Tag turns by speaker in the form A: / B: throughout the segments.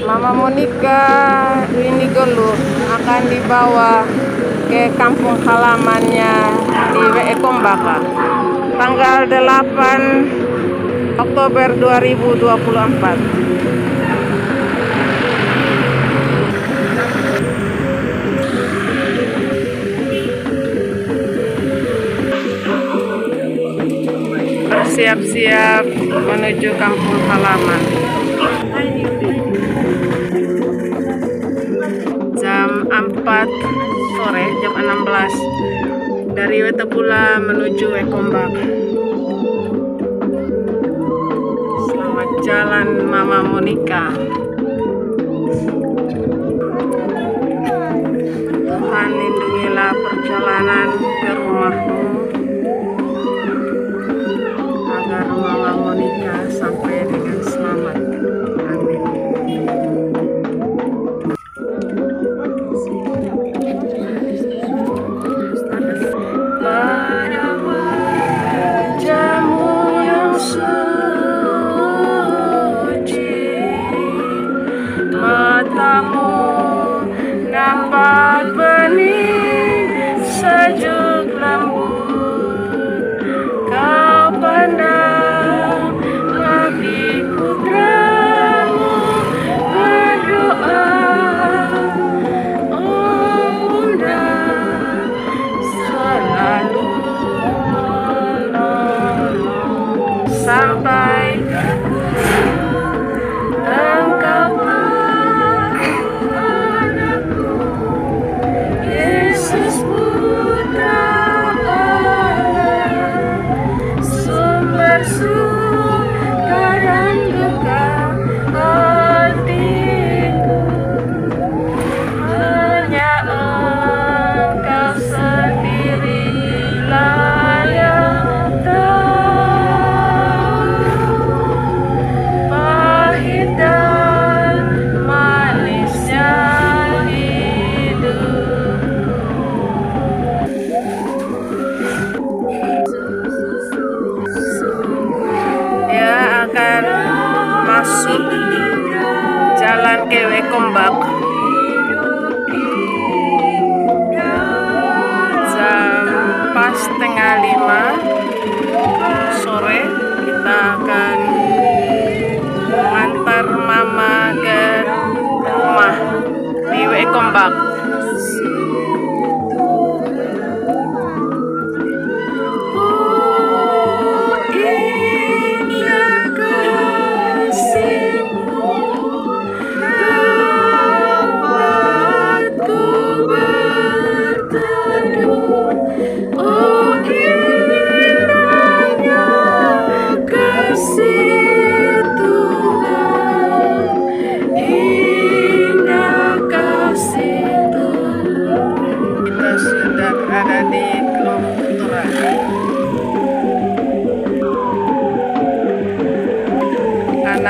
A: Mama Monica Geluh akan dibawa ke kampung halamannya di WE Kombaka tanggal 8 Oktober 2024 bersiap-siap menuju kampung halaman sore jam 16 dari Wetebula menuju Wekombak selamat jalan Mama Monica. Tuhan lindungilah perjalanan ke rumahmu matamu nampak bening sejuk huh?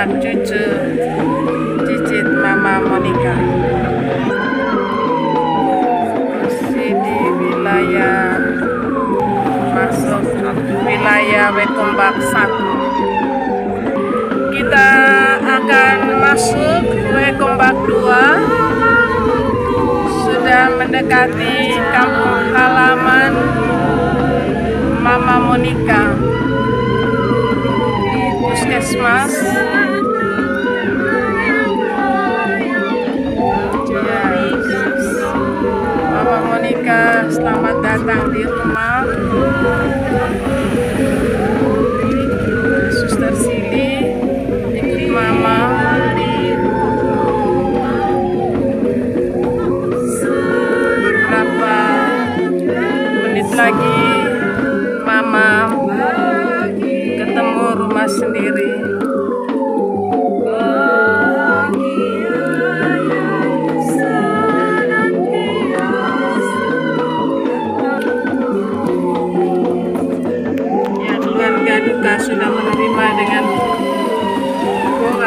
A: Anak cucu cicit Mama Monica. Masih di wilayah masuk wilayah Wekombak 1 kita akan masuk Wekombak 2 sudah mendekati kampung halaman Mama Monica. Puskesmas selamat datang di rumah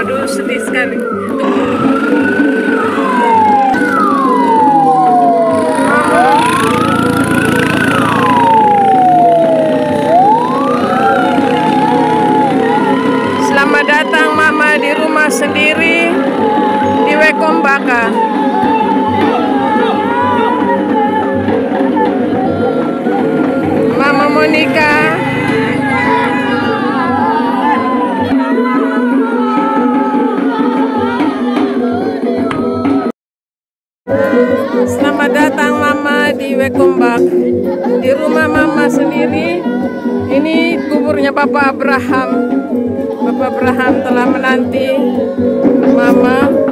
A: Waduh, sedih sekali. Selamat datang Mama di rumah sendiri di Wekombaka. Di Wekombak. Di rumah Mama sendiri. Ini kuburnya Bapak Abraham. Bapak Abraham telah menanti Mama.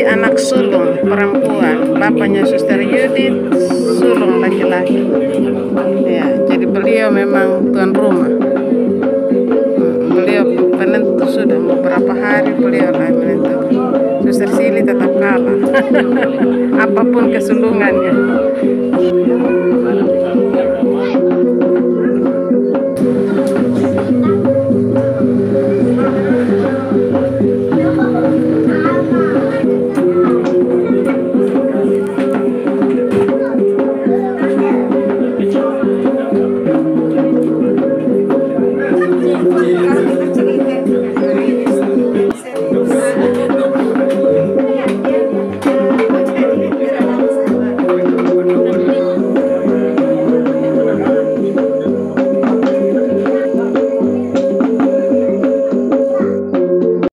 A: Anak sulung perempuan, bapaknya Suster Yudit sulung laki-laki. Ya, jadi beliau memang tuan rumah. Hmm, Beliau penentu sudah beberapa hari beliau lah menentukan. Suster Sili tetap kalah, apa pun kesulungannya.